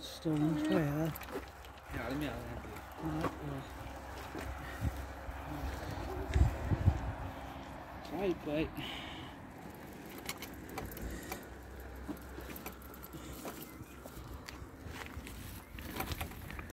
Stones there. Yeah, let me jag inte. Right, bye.